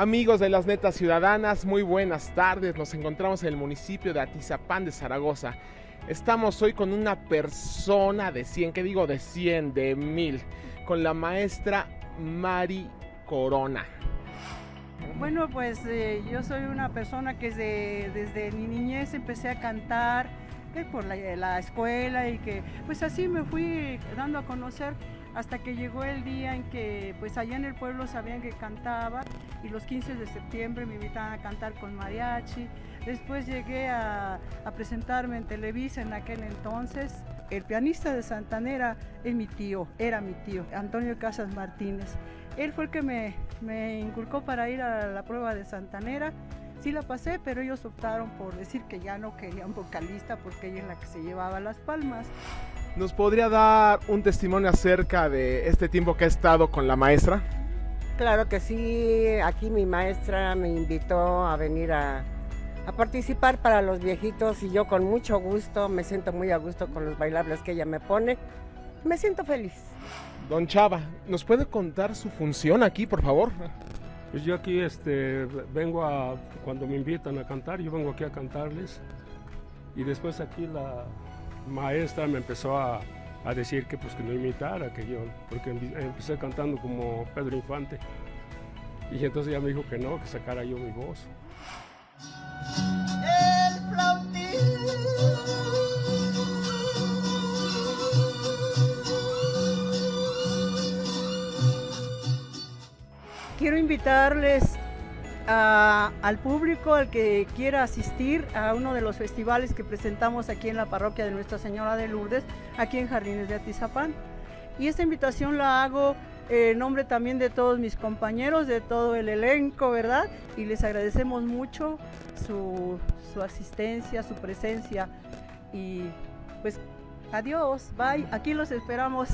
Amigos de las netas ciudadanas, muy buenas tardes. Nos encontramos en el municipio de Atizapán de Zaragoza. Estamos hoy con una persona de 100, ¿qué digo de 100? De 1000, con la maestra Mari Corona. Bueno, pues eh, yo soy una persona que desde, desde mi niñez empecé a cantar que por la, escuela y que pues así me fui dando a conocer hasta que llegó el día en que pues allá en el pueblo sabían que cantaba y los 15 de septiembre me invitaban a cantar con mariachi. Después llegué a, presentarme en Televisa en aquel entonces. El pianista de Santanera es mi tío, era mi tío, Antonio Casas Martínez. Él fue el que me, me inculcó para ir a la prueba de Santanera. Sí la pasé, pero ellos optaron por decir que ya no querían vocalista porque ella es la que se llevaba las palmas. ¿Nos podría dar un testimonio acerca de este tiempo que ha estado con la maestra? Claro que sí, aquí mi maestra me invitó a venir a, a, participar para los viejitos y yo con mucho gusto, me siento muy a gusto con los bailables que ella me pone, me siento feliz. Don Chava, ¿nos puede contar su función aquí, por favor? Pues yo aquí este, vengo a, cuando me invitan a cantar, yo vengo aquí a cantarles y después aquí la, maestra me empezó a, a, decir que pues que no imitara, que yo, porque empecé cantando como Pedro Infante. Y entonces ella me dijo que no, que sacara yo mi voz. El Quiero invitarles al público, al que quiera asistir a uno de los festivales que presentamos aquí en la parroquia de Nuestra Señora de Lourdes, aquí en Jardines de Atizapán. Y esta invitación la hago en nombre también de todos mis compañeros, de todo el elenco, ¿verdad? Y les agradecemos mucho su, su asistencia, su presencia. Y pues adiós, bye, aquí los esperamos.